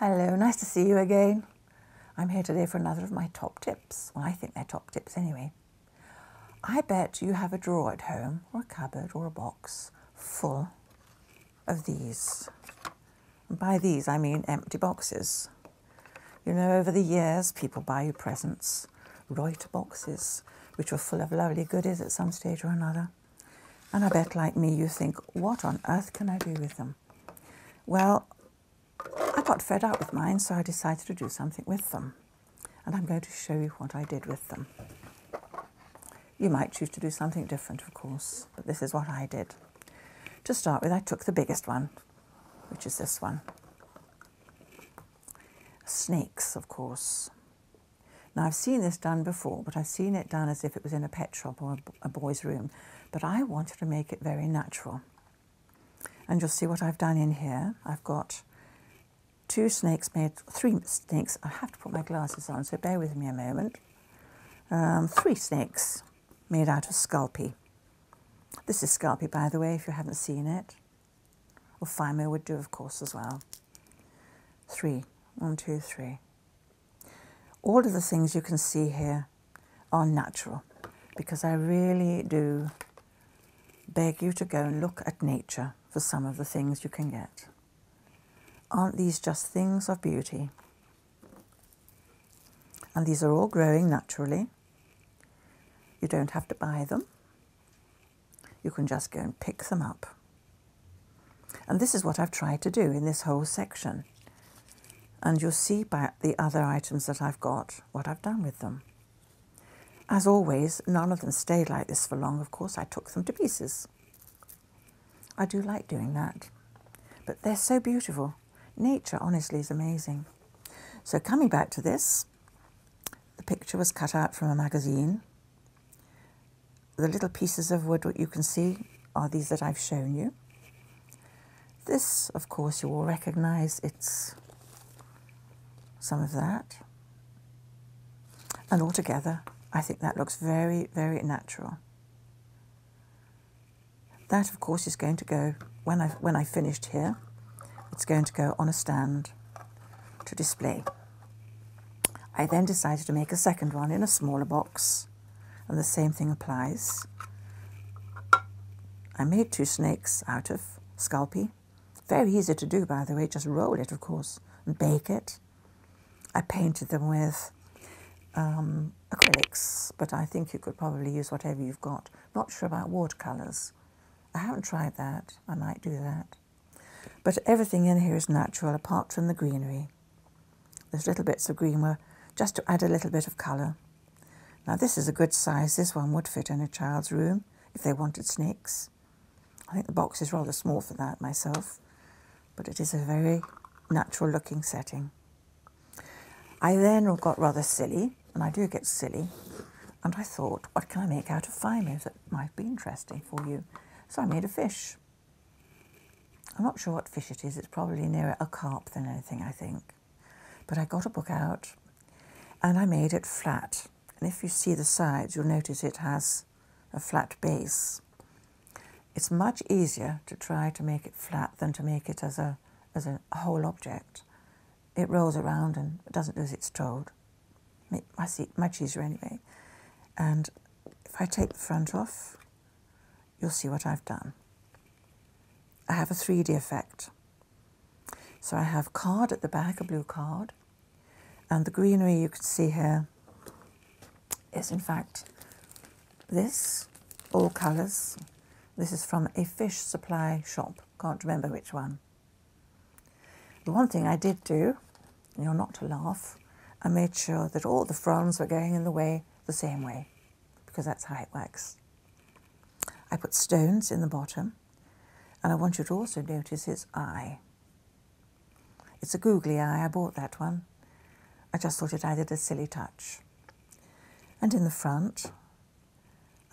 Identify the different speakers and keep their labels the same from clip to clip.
Speaker 1: Hello, nice to see you again. I'm here today for another of my top tips. Well, I think they're top tips anyway. I bet you have a drawer at home, or a cupboard, or a box full of these. And by these, I mean empty boxes. You know, over the years, people buy you presents, Reuter boxes, which were full of lovely goodies at some stage or another. And I bet, like me, you think, what on earth can I do with them? Well, got fed up with mine, so I decided to do something with them. And I'm going to show you what I did with them. You might choose to do something different, of course, but this is what I did. To start with, I took the biggest one, which is this one. Snakes, of course. Now, I've seen this done before, but I've seen it done as if it was in a pet shop or a boy's room. But I wanted to make it very natural. And you'll see what I've done in here. I've got two snakes made, three snakes. I have to put my glasses on, so bear with me a moment. Um, three snakes made out of Sculpey. This is Sculpey, by the way, if you haven't seen it. Or Fimo would do, of course, as well. Three. One, two, three. All of the things you can see here are natural because I really do beg you to go and look at nature for some of the things you can get. Aren't these just things of beauty? And these are all growing naturally. You don't have to buy them. You can just go and pick them up. And this is what I've tried to do in this whole section. And you'll see by the other items that I've got what I've done with them. As always, none of them stayed like this for long. Of course, I took them to pieces. I do like doing that. But they're so beautiful. Nature, honestly, is amazing. So, coming back to this, the picture was cut out from a magazine. The little pieces of wood, what you can see, are these that I've shown you. This, of course, you will recognize it's some of that. And altogether, I think that looks very, very natural. That, of course, is going to go, when I, when I finished here, it's going to go on a stand to display. I then decided to make a second one in a smaller box, and the same thing applies. I made two snakes out of Sculpey. Very easy to do, by the way, just roll it, of course, and bake it. I painted them with um, acrylics, but I think you could probably use whatever you've got. Not sure about watercolours. I haven't tried that. I might do that. But everything in here is natural apart from the greenery. There's little bits of green where, just to add a little bit of colour. Now this is a good size. This one would fit in a child's room if they wanted snakes. I think the box is rather small for that myself, but it is a very natural looking setting. I then got rather silly, and I do get silly, and I thought, what can I make out of Fimos that might be interesting for you? So I made a fish. I'm not sure what fish it is. It's probably nearer a carp than anything, I think. But I got a book out and I made it flat. And if you see the sides, you'll notice it has a flat base. It's much easier to try to make it flat than to make it as a, as a whole object. It rolls around and doesn't do as it's told. Much easier anyway. And if I take the front off, you'll see what I've done. I have a 3D effect. So I have card at the back, a blue card, and the greenery you can see here is in fact this, all colours. This is from a fish supply shop, can't remember which one. The one thing I did do, and you're not to laugh, I made sure that all the fronds were going in the way the same way, because that's how it works. I put stones in the bottom, and I want you to also notice his eye. It's a googly eye, I bought that one. I just thought it added a silly touch. And in the front,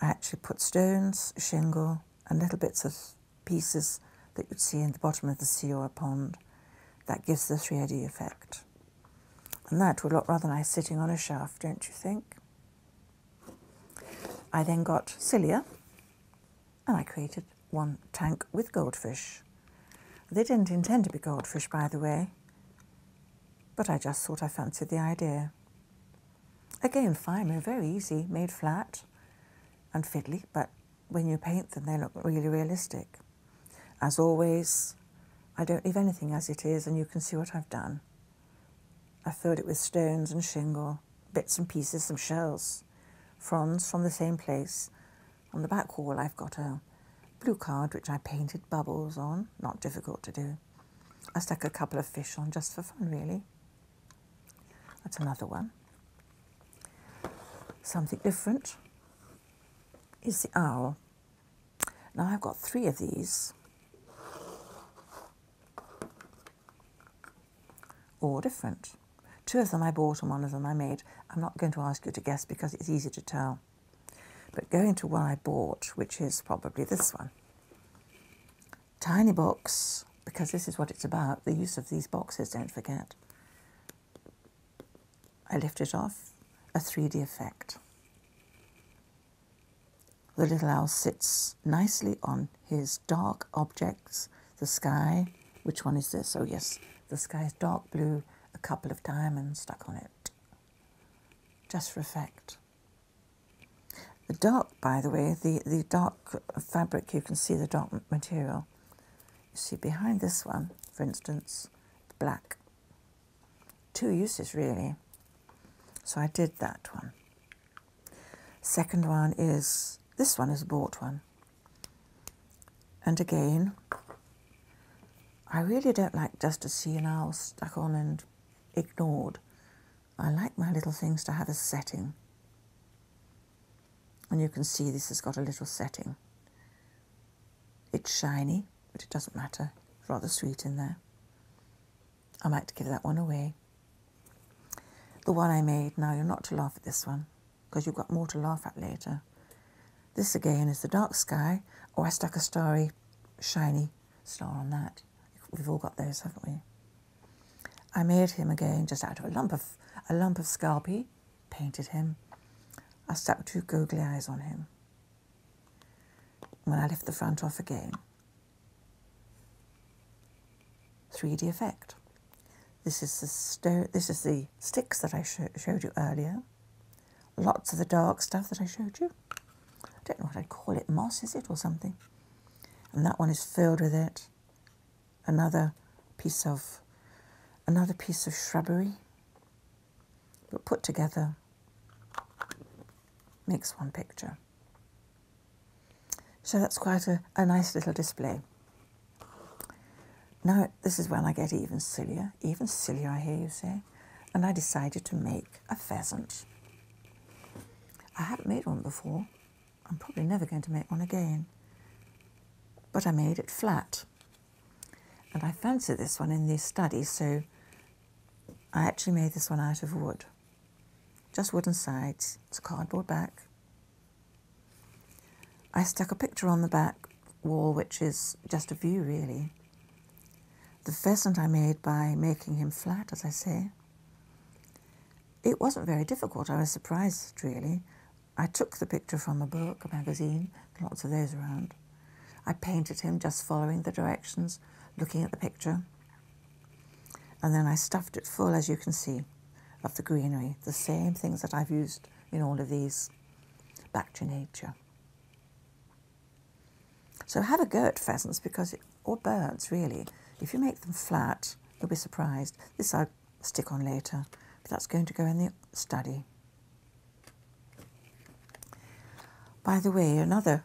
Speaker 1: I actually put stones, shingle, and little bits of pieces that you'd see in the bottom of the sea or a pond. That gives the 3D effect. And that would look rather nice sitting on a shelf, don't you think? I then got sillier and I created one tank with goldfish. They didn't intend to be goldfish, by the way, but I just thought I fancied the idea. Again, fine, very easy, made flat and fiddly, but when you paint them, they look really realistic. As always, I don't leave anything as it is, and you can see what I've done. I filled it with stones and shingle, bits and pieces, some shells, fronds from the same place. On the back wall, I've got a blue card which I painted bubbles on, not difficult to do. I stuck a couple of fish on just for fun, really. That's another one. Something different is the owl. Now I've got three of these. All different. Two of them I bought and one of them I made. I'm not going to ask you to guess because it's easy to tell. But going to one I bought, which is probably this one. Tiny box, because this is what it's about, the use of these boxes, don't forget. I lift it off, a 3D effect. The little owl sits nicely on his dark objects, the sky. Which one is this? Oh, yes, the sky is dark blue, a couple of diamonds stuck on it. Just for effect. The dark, by the way, the, the dark fabric, you can see the dark material. You see behind this one, for instance, the black. Two uses, really. So I did that one. Second one is this one is a bought one. And again, I really don't like just to see an owl stuck on and ignored. I like my little things to have a setting. And you can see this has got a little setting. It's shiny, but it doesn't matter. It's rather sweet in there. I might give that one away. The one I made, now you're not to laugh at this one, because you've got more to laugh at later. This again is the dark sky, or oh, I stuck a starry, shiny star on that. We've all got those, haven't we? I made him again just out of a lump of a lump of Sculpey, painted him. I stuck two googly eyes on him. When I lift the front off again, 3D effect. This is the sto- this is the sticks that I sh- showed you earlier. Lots of the dark stuff that I showed you I don't know what I'd call it, moss is it or something? And that one is filled with it. Another piece of another piece of shrubbery, but put together makes one picture. So that's quite a, a nice little display. Now, this is when I get even sillier, even sillier, I hear you say, and I decided to make a pheasant. I haven't made one before, I'm probably never going to make one again. But I made it flat. And I fancy this one in the study, so I actually made this one out of wood. Just wooden sides. It's a cardboard back. I stuck a picture on the back wall, which is just a view, really. The pheasant I made by making him flat, as I say. It wasn't very difficult. I was surprised, really. I took the picture from a book, a magazine, lots of those around. I painted him just following the directions, looking at the picture. And then I stuffed it full, as you can see, of the greenery, the same things that I've used in all of these. Back to nature. So have a go at pheasants because, it, or birds really, if you make them flat, you'll be surprised. This I'll stick on later, but that's going to go in the study. By the way, another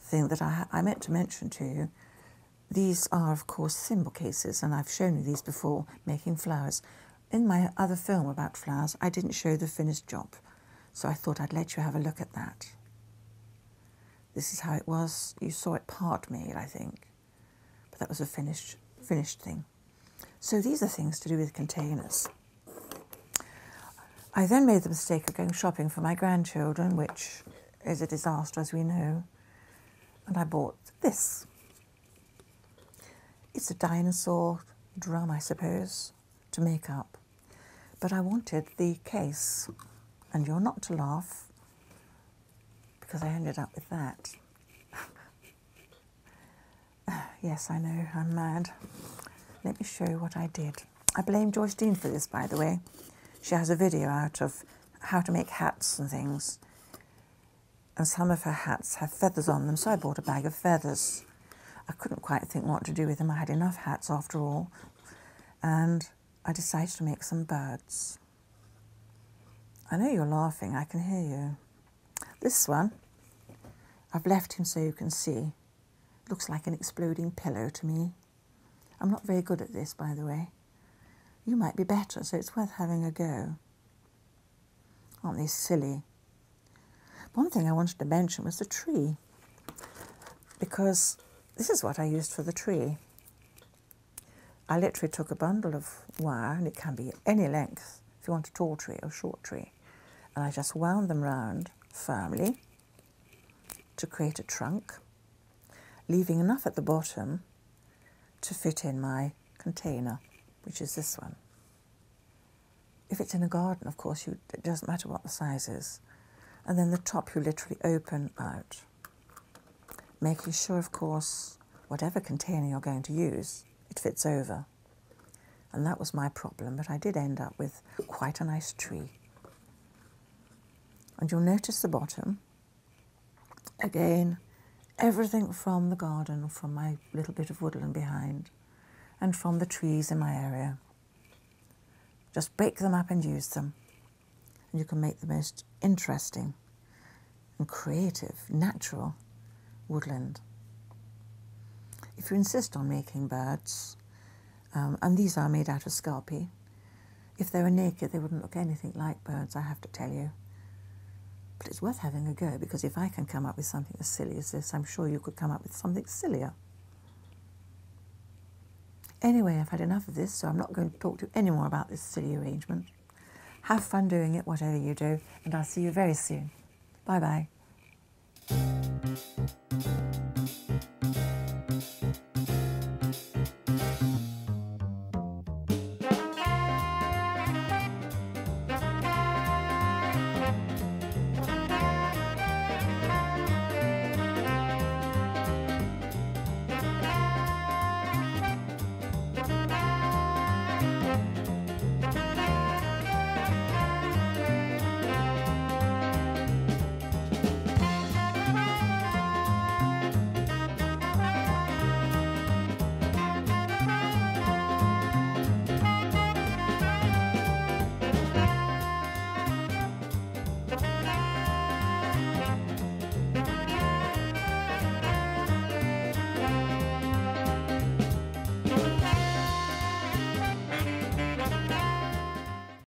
Speaker 1: thing that I, I meant to mention to you, these are of course thimble cases and I've shown you these before making flowers. In my other film about flowers I didn't show the finished job so I thought I'd let you have a look at that. This is how it was. You saw it part made I think but that was a finished finished thing. So these are things to do with containers. I then made the mistake of going shopping for my grandchildren, which is a disaster as we know, and I bought this. It's a dinosaur drum, I suppose, to make up. But I wanted the case, and you're not to laugh because I ended up with that. yes, I know, I'm mad. Let me show you what I did. I blame Joyce Dean for this, by the way. She has a video out of how to make hats and things. And some of her hats have feathers on them, so I bought a bag of feathers. I couldn't quite think what to do with them. I had enough hats after all. And I decided to make some birds. I know you're laughing, I can hear you. This one, I've left him so you can see. Looks like an exploding pillow to me. I'm not very good at this, by the way. You might be better, so it's worth having a go. Aren't they silly? One thing I wanted to mention was the tree, because this is what I used for the tree. I literally took a bundle of wire, and it can be any length if you want a tall tree or a short tree, and I just wound them round firmly to create a trunk, leaving enough at the bottom to fit in my container, which is this one. If it's in a garden, of course, you, it doesn't matter what the size is. And then the top you literally open out, making sure, of course, whatever container you're going to use, it fits over. And that was my problem, but I did end up with quite a nice tree. And you'll notice the bottom. Again, everything from the garden, from my little bit of woodland behind, and from the trees in my area. Just break them up and use them. And you can make the most interesting and creative, natural woodland. If you insist on making birds, um, and these are made out of Sculpey, if they were naked, they wouldn't look anything like birds, I have to tell you. But it's worth having a go because if I can come up with something as silly as this, I'm sure you could come up with something sillier. Anyway, I've had enough of this, so I'm not going to talk to you any more about this silly arrangement. Have fun doing it, whatever you do, and I'll see you very soon. Bye bye.